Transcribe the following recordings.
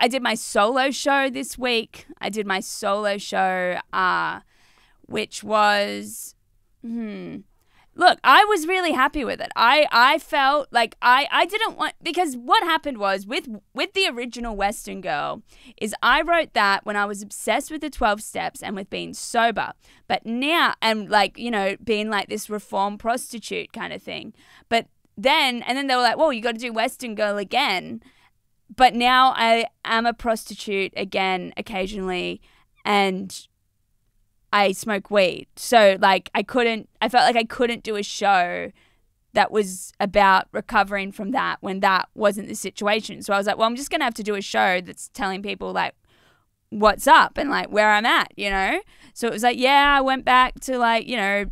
I did my solo show this week. I did my solo show, uh, which was, hmm. Look, I was really happy with it. I, I felt like I, I didn't want because what happened was with with the original Western Girl is I wrote that when I was obsessed with the twelve steps and with being sober. But now and like, you know, being like this reform prostitute kind of thing. But then and then they were like, Well, you gotta do Western Girl again but now I am a prostitute again occasionally and I smoke weed. So like I couldn't I felt like I couldn't do a show that was about recovering from that when that wasn't the situation. So I was like, well, I'm just going to have to do a show that's telling people like what's up and like where I'm at, you know? So it was like, yeah, I went back to like, you know,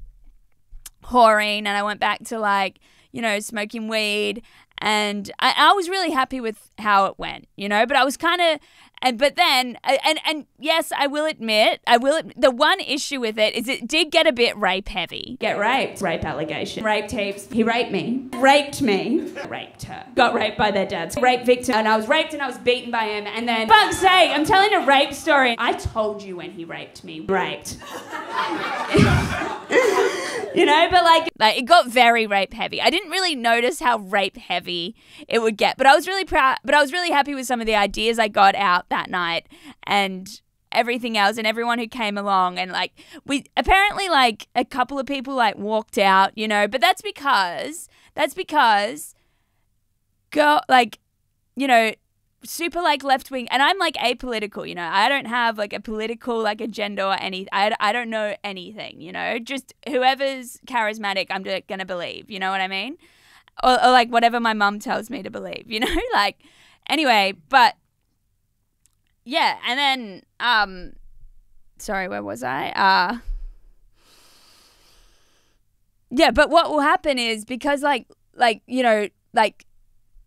whoring and I went back to like, you know, smoking weed and I, I, was really happy with how it went, you know. But I was kind of, and but then, uh, and and yes, I will admit, I will. The one issue with it is it did get a bit rape heavy. Get raped, rape allegation, rape tapes. He raped me, raped me, raped her, got raped by their dads, rape victim, and I was raped and I was beaten by him. And then, fuck's sake, I'm telling a rape story. I told you when he raped me, raped. you know, but like, like it got very rape heavy. I didn't really notice how rape heavy it would get, but I was really proud. But I was really happy with some of the ideas I got out that night and everything else and everyone who came along and like we apparently like a couple of people like walked out you know but that's because that's because girl like you know super like left wing and I'm like apolitical, you know. I don't have like a political like agenda or any I, I don't know anything, you know. Just whoever's charismatic I'm just to believe, you know what I mean? Or, or like whatever my mum tells me to believe, you know? like anyway, but yeah, and then um sorry, where was I? Uh Yeah, but what will happen is because like like, you know, like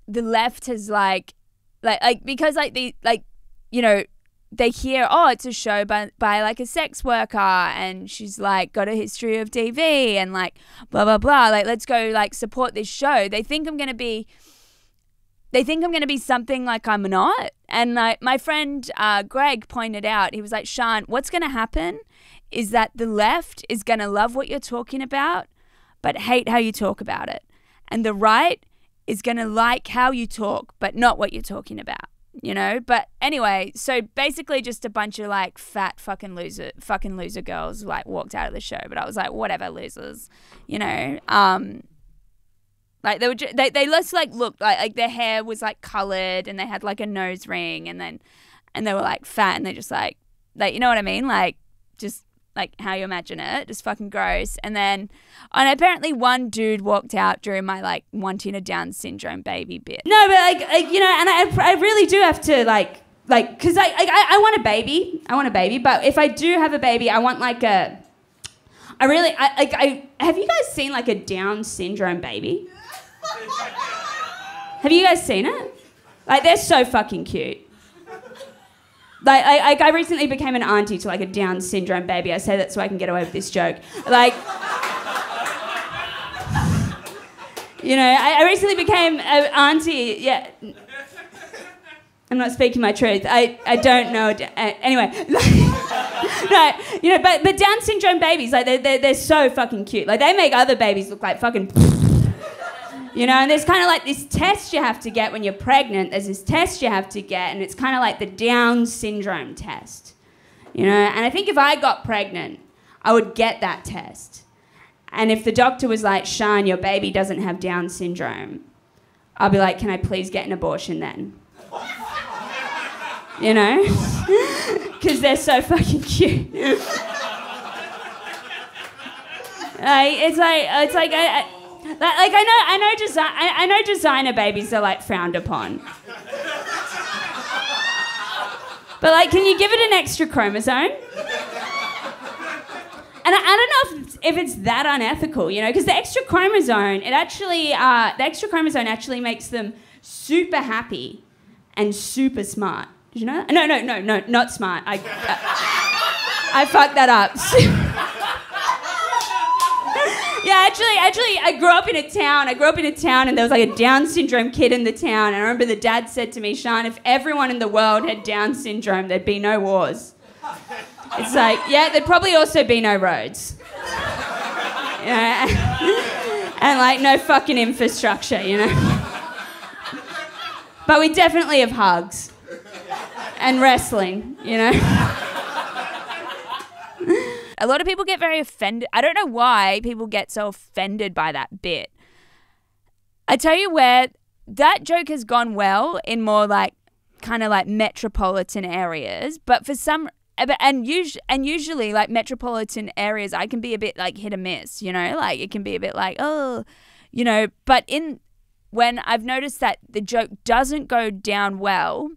the left has like like like because like the like you know they hear oh it's a show by by like a sex worker and she's like got a history of DV and like blah blah blah like let's go like support this show they think I'm going to be they think I'm going to be something like I'm not and like my friend uh, Greg pointed out he was like Sian what's going to happen is that the left is going to love what you're talking about but hate how you talk about it and the right is going to like how you talk, but not what you're talking about, you know? But anyway, so basically just a bunch of like fat fucking loser, fucking loser girls like walked out of the show. But I was like, whatever, losers, you know? Um, like they were, just, they they just like looked like like their hair was like colored and they had like a nose ring and then, and they were like fat and they just like like you know what I mean? Like just like how you imagine it, just fucking gross. And then, and apparently one dude walked out during my like wanting a Down syndrome baby bit. No, but like, like you know, and I, I really do have to like, like, cause I, I, I want a baby. I want a baby, but if I do have a baby, I want like a. I really, I, like, I have you guys seen like a Down syndrome baby? Have you guys seen it? Like, they're so fucking cute. Like, I, I recently became an auntie to like a Down syndrome baby. I say that so I can get away with this joke. Like, you know, I, I recently became an auntie. Yeah. I'm not speaking my truth. I, I don't know. Anyway, no, you know, but, but Down syndrome babies, like, they're, they're, they're so fucking cute. Like, they make other babies look like fucking you know, and there's kind of like this test you have to get when you're pregnant. There's this test you have to get, and it's kind of like the Down syndrome test. You know, and I think if I got pregnant, I would get that test. And if the doctor was like, Sian, your baby doesn't have Down syndrome, I'll be like, can I please get an abortion then? you know? Because they're so fucking cute. it's like, it's like, I, I like, like I know, I know, I, I know designer babies are like frowned upon. But like, can you give it an extra chromosome? And I, I don't know if, if it's that unethical, you know, because the extra chromosome, it actually, uh, the extra chromosome actually makes them super happy and super smart. Did you know that? No, no, no, no, not smart. I, uh, I fucked that up. Yeah, actually, actually, I grew up in a town. I grew up in a town, and there was like a Down syndrome kid in the town. And I remember the dad said to me, "Sian, if everyone in the world had Down syndrome, there'd be no wars." It's like, yeah, there'd probably also be no roads. Yeah. and like no fucking infrastructure, you know. But we definitely have hugs and wrestling, you know. A lot of people get very offended. I don't know why people get so offended by that bit. I tell you where that joke has gone well in more like kind of like metropolitan areas, but for some eh, and usually and usually like metropolitan areas I can be a bit like hit or miss, you know? Like it can be a bit like, oh, you know, but in when I've noticed that the joke doesn't go down well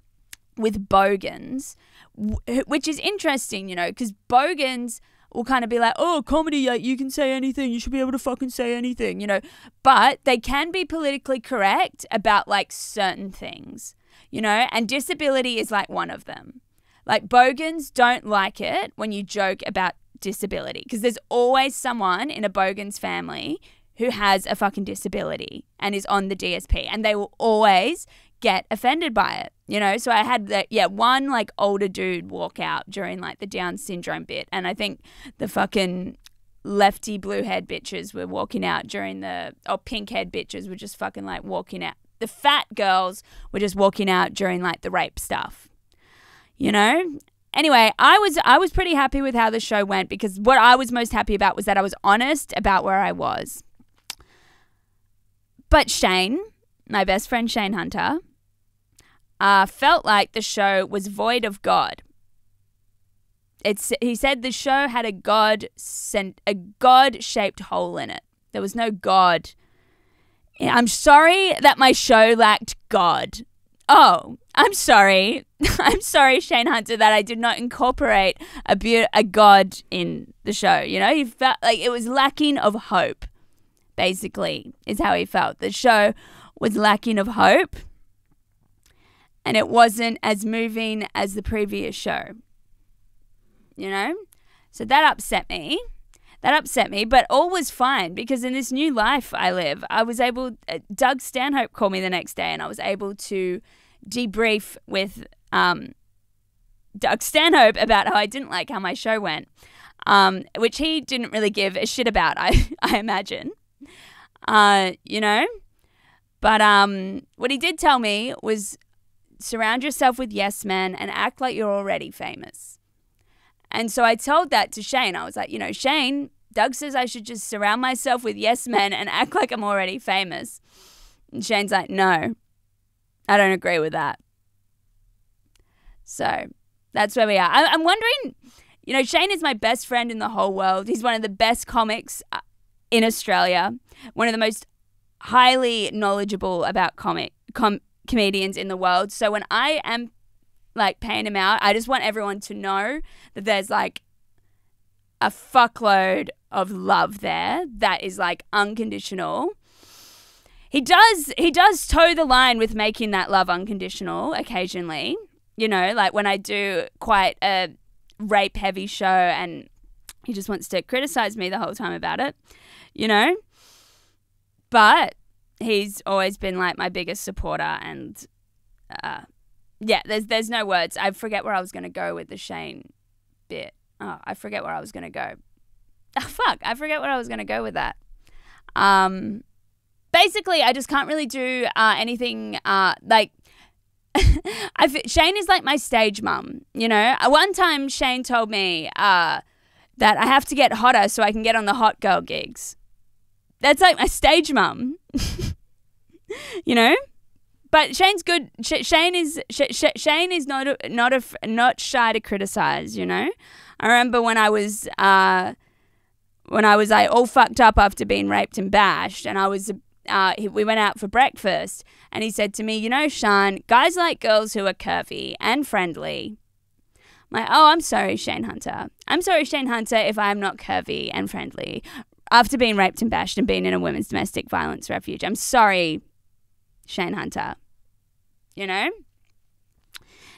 with bogans, which is interesting, you know, because bogans will kind of be like, oh, comedy, like, you can say anything, you should be able to fucking say anything, you know, but they can be politically correct about like certain things, you know, and disability is like one of them. Like, bogans don't like it when you joke about disability because there's always someone in a bogan's family who has a fucking disability and is on the DSP, and they will always get offended by it. You know, so I had that, yeah, one like older dude walk out during like the Down syndrome bit, and I think the fucking lefty blue head bitches were walking out during the, or pink head bitches were just fucking like walking out. The fat girls were just walking out during like the rape stuff. You know, anyway, I was I was pretty happy with how the show went because what I was most happy about was that I was honest about where I was. But Shane, my best friend Shane Hunter, uh, felt like the show was void of God. It's he said the show had a God sent a God shaped hole in it. There was no God. I'm sorry that my show lacked God. Oh, I'm sorry. I'm sorry, Shane Hunter, that I did not incorporate a be- a God in the show. You know, he felt like it was lacking of hope basically, is how he felt. The show was lacking of hope and it wasn't as moving as the previous show. You know? So that upset me. That upset me, but all was fine because in this new life I live, I was able. Uh, Doug Stanhope called me the next day and I was able to debrief with um, Doug Stanhope about how I didn't like how my show went, um, which he didn't really give a shit about, I, I imagine uh, you know. But um, what he did tell me was surround yourself with yes men and act like you're already famous. And so I told that to Shane. I was like, you know, Shane, Doug says I should just surround myself with yes men and act like I'm already famous. And Shane's like, no, I don't agree with that. So that's where we are. I- I'm wondering, you know, Shane is my best friend in the whole world. He's one of the best comics uh, in Australia, one of the most highly knowledgeable about comic com- comedians in the world. So when I am like paying him out, I just want everyone to know that there's like a fuckload of love there that is like unconditional. He does he does toe the line with making that love unconditional occasionally. You know, like when I do quite a rape heavy show and he just wants to criticize me the whole time about it you know? But he's always been like my biggest supporter and uh, yeah, there's there's no words. I forget where I was going to go with the Shane bit. Oh, I forget where I was going to go. Oh, fuck, I forget where I was going to go with that. Um basically, I just can't really do uh, anything uh, like Shane is like my stage mum, you know. One time Shane told me uh, that I have to get hotter so I can get on the hot girl gigs. That's like my stage mum. you know? But Shane's good. Sh- Shane is Sh- Sh- Shane is not a, not a, not shy to criticize. You know, I remember when I was uh, when I was like all fucked up after being raped and bashed, and I was uh, we went out for breakfast, and he said to me, "You know, Sian, guys like girls who are curvy and friendly." I'm like, oh, I'm sorry, Shane Hunter. I'm sorry, Shane Hunter, if I'm not curvy and friendly after being raped and bashed and being in a women's domestic violence refuge. I'm sorry, Shane Hunter. You know?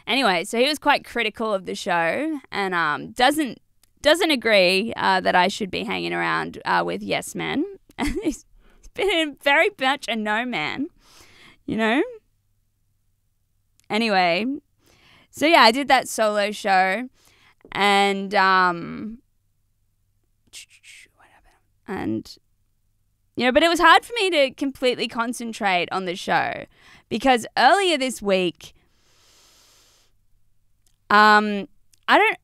Anyway, so he was quite critical of the show and um, doesn't doesn't agree uh, that I should be hanging around uh, with yes men. he's been very much a no man, you know. Anyway, so yeah, I did that solo show, and um, and you know, but it was hard for me to completely concentrate on the show because earlier this week, um, I don't.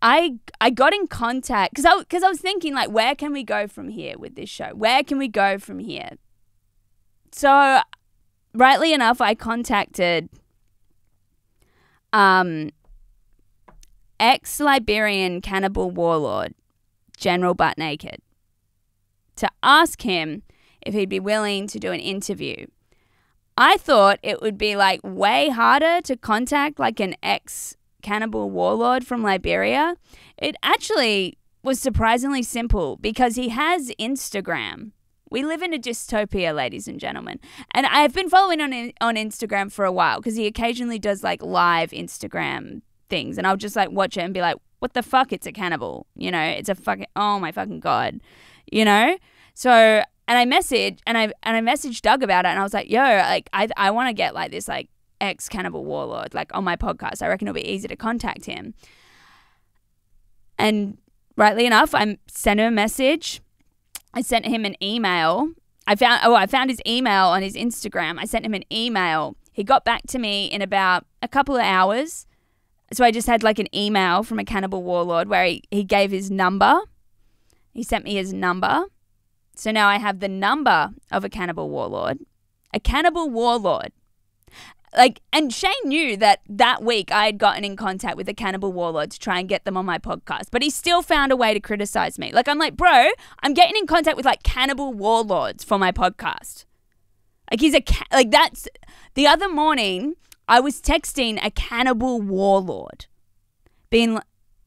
I I got in contact because I because I was thinking like where can we go from here with this show? Where can we go from here? So, rightly enough, I contacted um ex Liberian cannibal warlord General Butt Naked to ask him if he'd be willing to do an interview. I thought it would be like way harder to contact like an ex cannibal warlord from Liberia. It actually was surprisingly simple because he has Instagram. We live in a dystopia, ladies and gentlemen. And I've been following on on Instagram for a while because he occasionally does like live Instagram things and I'll just like watch it and be like, "What the fuck? It's a cannibal." You know, it's a fucking oh my fucking god. You know? So and I messaged and I and I messaged Doug about it and I was like, "Yo, like I I want to get like this like ex cannibal warlord like on my podcast. I reckon it'll be easy to contact him." And rightly enough, I sent him a message. I sent him an email. I found oh, I found his email on his Instagram. I sent him an email. He got back to me in about a couple of hours. So I just had like an email from a cannibal warlord where he, he gave his number. He sent me his number. So now I have the number of a cannibal warlord. A cannibal warlord like and Shane knew that that week I had gotten in contact with a cannibal warlord to try and get them on my podcast, but he still found a way to criticize me. Like I'm like, bro, I'm getting in contact with like cannibal warlords for my podcast. Like he's a ca- like that's the other morning I was texting a cannibal warlord, being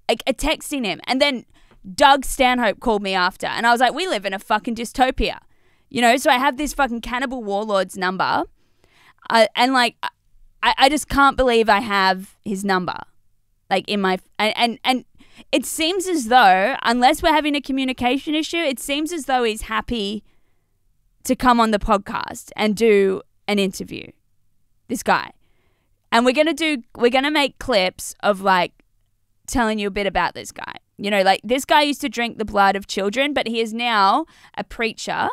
like a texting him, and then Doug Stanhope called me after, and I was like, we live in a fucking dystopia, you know. So I have this fucking cannibal warlord's number. I, and like I, I just can't believe I have his number like in my and, and and it seems as though unless we're having a communication issue it seems as though he's happy to come on the podcast and do an interview this guy. And we're gonna do we're gonna make clips of like telling you a bit about this guy you know like this guy used to drink the blood of children but he is now a preacher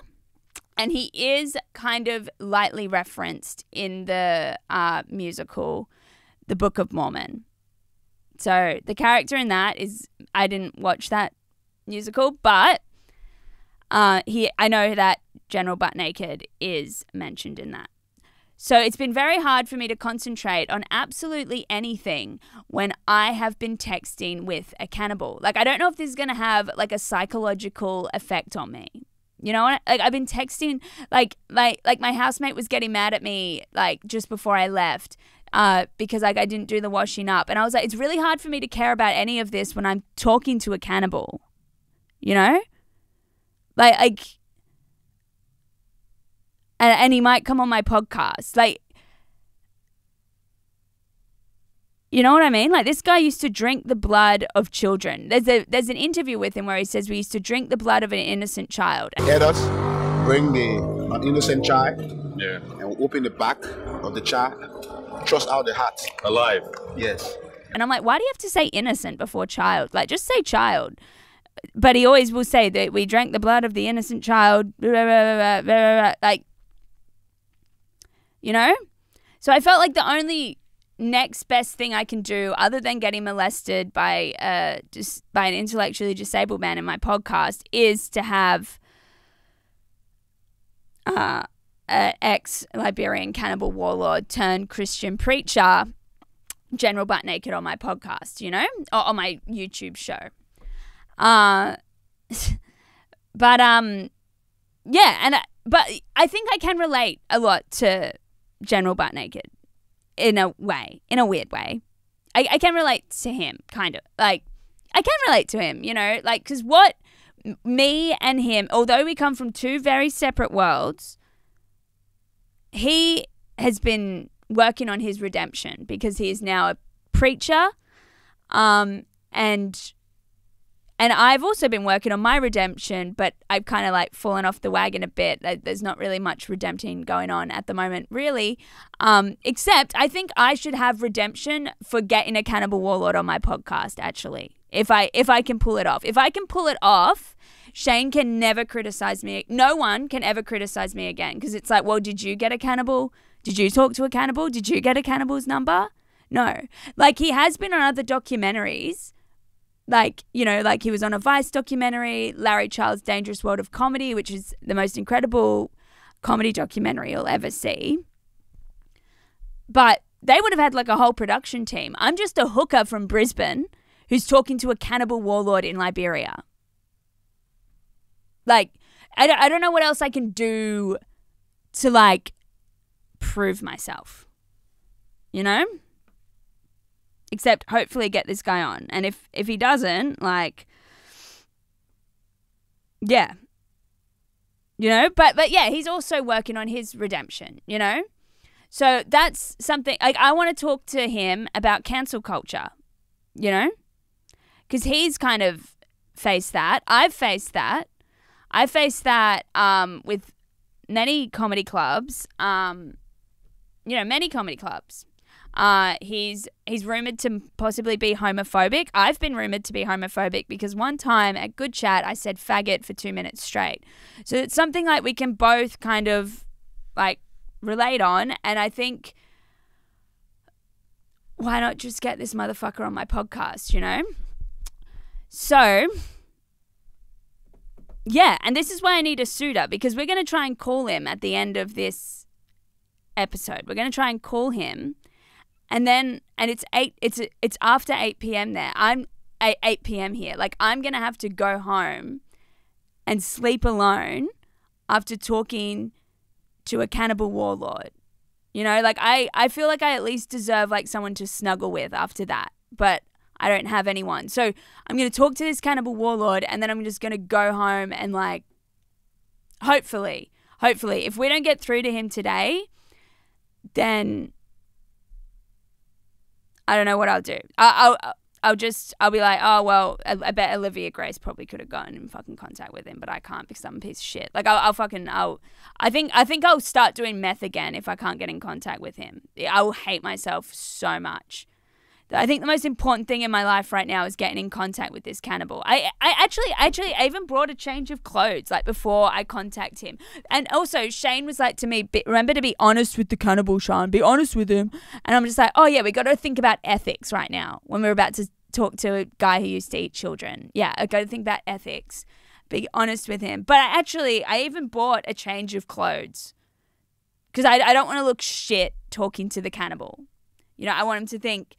and he is kind of lightly referenced in the uh, musical The Book of Mormon. So the character in that is I didn't watch that musical, but uh, he I know that General Butt Naked is mentioned in that. So it's been very hard for me to concentrate on absolutely anything when I have been texting with a cannibal. Like I don't know if this is going to have like a psychological effect on me. You know, like I've been texting, like my like my housemate was getting mad at me like just before I left, uh, because like I didn't do the washing up, and I was like, it's really hard for me to care about any of this when I'm talking to a cannibal, you know, like like, and and he might come on my podcast, like You know what I mean? Like this guy used to drink the blood of children. There's a there's an interview with him where he says we used to drink the blood of an innocent child. Let us bring the an innocent child Yeah. and we'll open the back of the child, thrust out the heart. Alive. Yes. And I'm like, why do you have to say innocent before child? Like just say child. But he always will say that we drank the blood of the innocent child. Blah, blah, blah, blah, blah, blah. Like, you know. So I felt like the only next best thing I can do, other than getting molested by uh just by an intellectually disabled man in my podcast, is to have uh, uh ex Liberian cannibal warlord turned Christian preacher, General Butt Naked on my podcast, you know, or on my YouTube show. Uh, but um, yeah, and I, but I think I can relate a lot to General Butt Naked in a way, in a weird way. I, I can relate to him, kind of. Like, I can relate to him, you know, like, because what me and him, although we come from two very separate worlds, he has been working on his redemption because he is now a preacher. Um, and and I've also been working on my redemption, but I've kind of like fallen off the wagon a bit. There's not really much redempting going on at the moment, really. Um, except I think I should have redemption for getting a cannibal warlord on my podcast. Actually, if I if I can pull it off, if I can pull it off, Shane can never criticize me. No one can ever criticize me again because it's like, well, did you get a cannibal? Did you talk to a cannibal? Did you get a cannibal's number? No. Like he has been on other documentaries. Like, you know, like he was on a Vice documentary, Larry Charles' Dangerous World of Comedy, which is the most incredible comedy documentary you'll ever see. But they would have had like a whole production team. I'm just a hooker from Brisbane who's talking to a cannibal warlord in Liberia. Like, I don't, I don't know what else I can do to like prove myself. You know? Except hopefully get this guy on. And if if he doesn't, like yeah. You know, but but yeah, he's also working on his redemption, you know? So that's something like I want to talk to him about cancel culture, you know? Cuz he's kind of faced that. I've faced that. I faced that um, with many comedy clubs. Um, you know, many comedy clubs. Uh, he's he's rumored to possibly be homophobic. I've been rumored to be homophobic because one time at Good Chat I said faggot for two minutes straight. So it's something like we can both kind of like relate on, and I think why not just get this motherfucker on my podcast, you know? So yeah, and this is why I need a suitor because we're going to try and call him at the end of this episode. We're going to try and call him, and then and it's eight. It's it's after eight p.m. there. I'm eight eight p.m. here. Like I'm to have to go home and sleep alone after talking to a cannibal warlord. You know, like I I feel like I at least deserve like someone to snuggle with after that. But I don't have anyone. So I'm going to talk to this cannibal warlord and then I'm just going to go home and like hopefully, hopefully if we don't get through to him today, then I don't know what I'll do. I, will I'll just I'll be like, oh well, I, I, bet Olivia Grace probably could have gotten in fucking contact with him, but I can't because I'm a piece of shit. Like I'll, I'll fucking I'll I think I think I'll start doing meth again if I can't get in contact with him. I will hate myself so much. I think the most important thing in my life right now is getting in contact with this cannibal. I, I actually, actually, I even brought a change of clothes like before I contact him. And also, Shane was like to me, remember to be honest with the cannibal, Sian. Be honest with him. And I'm just like, oh yeah, we got to think about ethics right now when we're about to talk to a guy who used to eat children. Yeah, I got to think about ethics. Be honest with him. But I actually, I even bought a change of clothes because I, I don't want to look shit talking to the cannibal. You know, I want him to think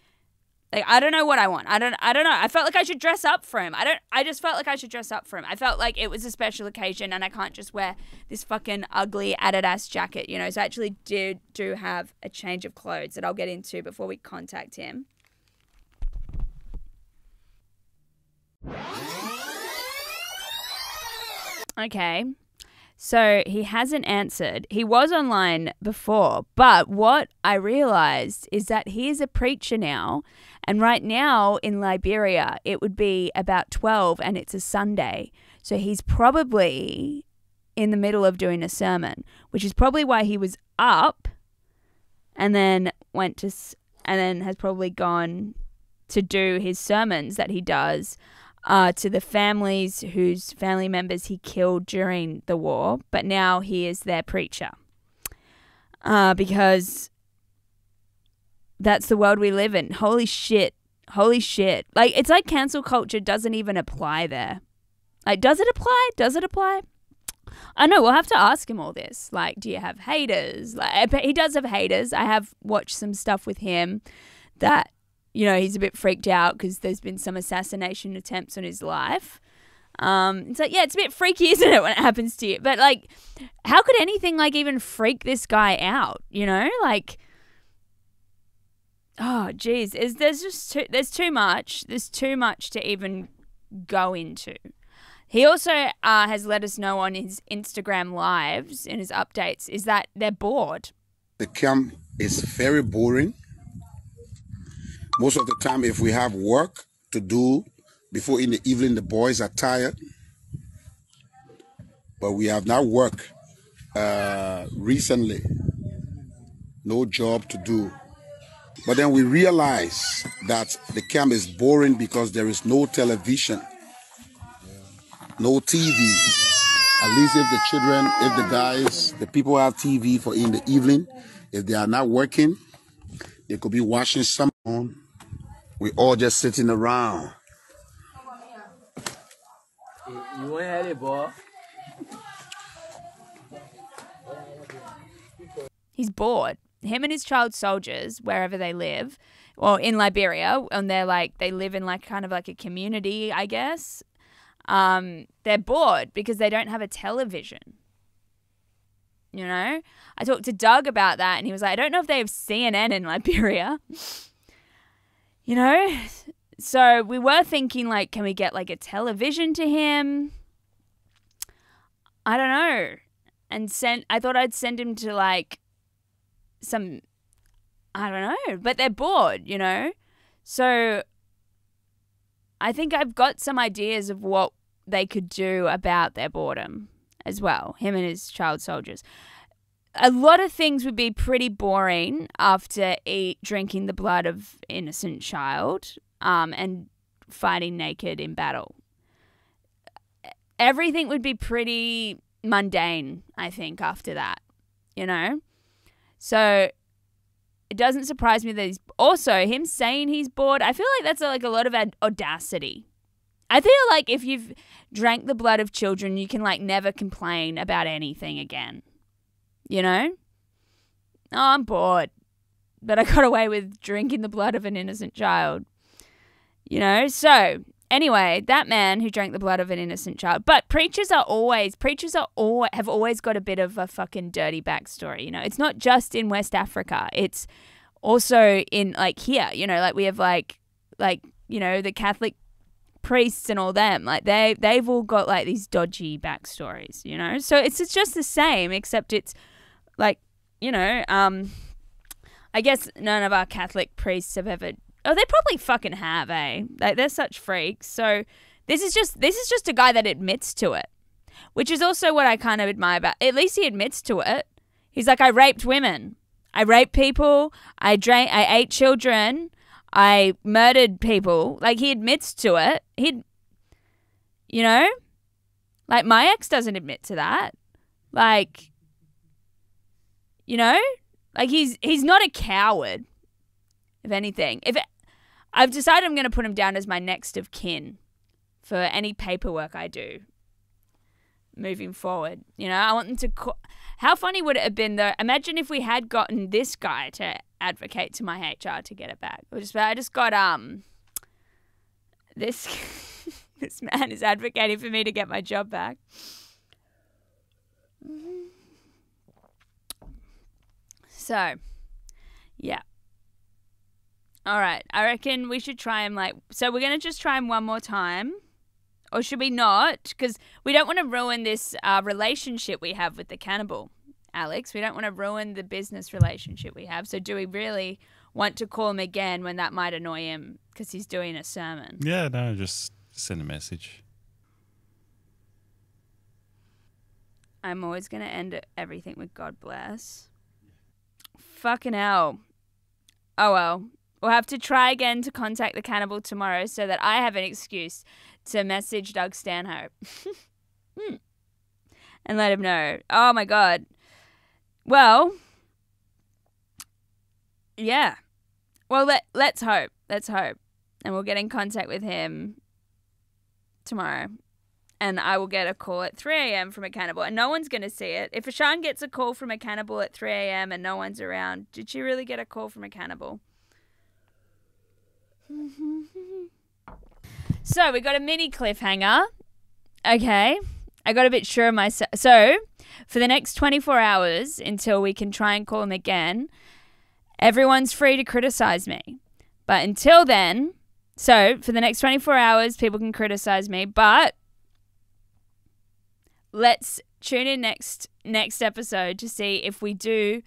like I don't know what I want. I don't I don't know. I felt like I should dress up for him. I don't I just felt like I should dress up for him. I felt like it was a special occasion and I can't just wear this fucking ugly Adidas jacket, you know. So I actually did do have a change of clothes that I'll get into before we contact him. Okay. So he hasn't answered. He was online before, but what I realized is that he is a preacher now. And right now in Liberia, it would be about 12 and it's a Sunday. So he's probably in the middle of doing a sermon, which is probably why he was up and then went to, and then has probably gone to do his sermons that he does uh, to the families whose family members he killed during the war, but now he is their preacher. Uh, because that's the world we live in. Holy shit. Holy shit. Like, it's like cancel culture doesn't even apply there. Like, does it apply? Does it apply? I know we'll have to ask him all this. Like, do you have haters? Like, he does have haters. I have watched some stuff with him that you know, he's a bit freaked out because there's been some assassination attempts on his life. Um, it's like, yeah, it's a bit freaky, isn't it, when it happens to you? But like, how could anything like even freak this guy out? You know, like, oh, geez, is there's just too, there's too much. There's too much to even go into. He also uh, has let us know on his Instagram lives in his updates is that they're bored. The camp is very boring most of the time, if we have work to do, before in the evening the boys are tired. But we have not worked uh, recently. No job to do. But then we realize that the camp is boring because there is no television, no TV. At least if the children, if the guys, the people have TV for in the evening, if they are not working, they could be watching some on. We all just sitting around. You want to it, boy? He's bored. Him and his child soldiers, wherever they live, or in Liberia, and they're like they live in like kind of like a community, I guess. Um, they're bored because they don't have a television. You know, I talked to Doug about that, and he was like, I don't know if they have CNN in Liberia. you know, so we were thinking like, can we get like a television to him? I don't know, and sent, I thought I'd send him to like some I don't know, but they're bored, you know? So I think I've got some ideas of what they could do about their boredom as well, him and his child soldiers. A lot of things would be pretty boring after eat, drinking the blood of innocent child um, and fighting naked in battle. Everything would be pretty mundane, I think, after that, you know? So it doesn't surprise me that he's also him saying he's bored. I feel like that's like a lot of audacity. I feel like if you've drank the blood of children, you can like never complain about anything again. You know? Oh, I'm bored. But I got away with drinking the blood of an innocent child. You know? So, Anyway, that man who drank the blood of an innocent child. But preachers are always preachers are all have always got a bit of a fucking dirty backstory. You know, it's not just in West Africa. It's also in like here. You know, like we have like like you know the Catholic priests and all them. Like they they've all got like these dodgy backstories. You know, so it's it's just the same except it's like you know um. I guess none of our Catholic priests have ever Oh, they probably fucking have, eh? Like they're such freaks. So this is just this is just a guy that admits to it, which is also what I kind of admire about. At least he admits to it. He's like, I raped women, I raped people, I drank, I ate children, I murdered people. Like he admits to it. He, you know, like my ex doesn't admit to that. Like, you know, like he's he's not a coward if anything. If I've decided I'm going to put him down as my next of kin for any paperwork I do moving forward. You know, I want them to. Co- How funny would it have been though? Imagine if we had gotten this guy to advocate to my HR to get it back. Just, I just got um this this man is advocating for me to get my job back. So, yeah. All right. I reckon we should try him like. So we're going to just try him one more time. Or should we not? Because we don't want to ruin this uh, relationship we have with the cannibal, Alex. We don't want to ruin the business relationship we have. So do we really want to call him again when that might annoy him because he's doing a sermon? Yeah, no, just send a message. I'm always going to end everything with God bless. Fucking hell. Oh well. We'll have to try again to contact the cannibal tomorrow so that I have an excuse to message Doug Stanhope. hmm. And let him know. Oh my god. Well, yeah. Well, let let's hope. Let's hope. And we'll get in contact with him tomorrow. And I will get a call at 3 a.m. from a cannibal. And no one's going to see it. If Ashan gets a call from a cannibal at 3 a.m. and no one's around, did she really get a call from a cannibal? so we got a mini cliffhanger. Okay. I got a bit sure of myself. So for the next 24 hours until we can try and call him again, everyone's free to criticize me. But until then, so for the next 24 hours, people can criticize me. But let's tune in next next episode to see if we do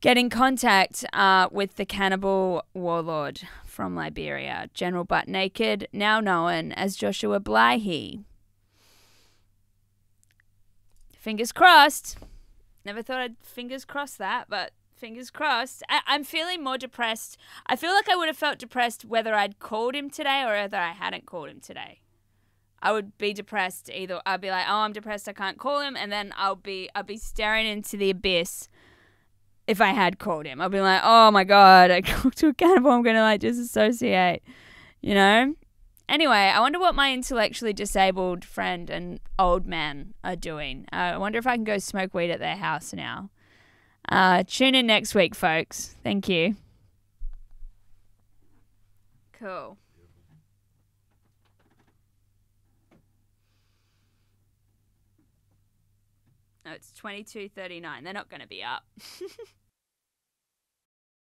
get in contact uh, with the cannibal warlord from Liberia, General Butt Naked, now known as Joshua Blahyi. Fingers crossed. Never thought I'd fingers cross that, but fingers crossed. I- I'm feeling more depressed. I feel like I would have felt depressed whether I'd called him today or whether I hadn't called him today. I would be depressed either. I'd be like, "Oh, I'm depressed. I can't call him," and then I'll be, I'll be staring into the abyss. If I had called him, I'd be like, "Oh my god, I talked to a cannibal. I'm gonna like disassociate," you know. Anyway, I wonder what my intellectually disabled friend and old man are doing. Uh, I wonder if I can go smoke weed at their house now. Uh, tune in next week, folks. Thank you. Cool. No, it's twenty two thirty nine. They're not going to be up.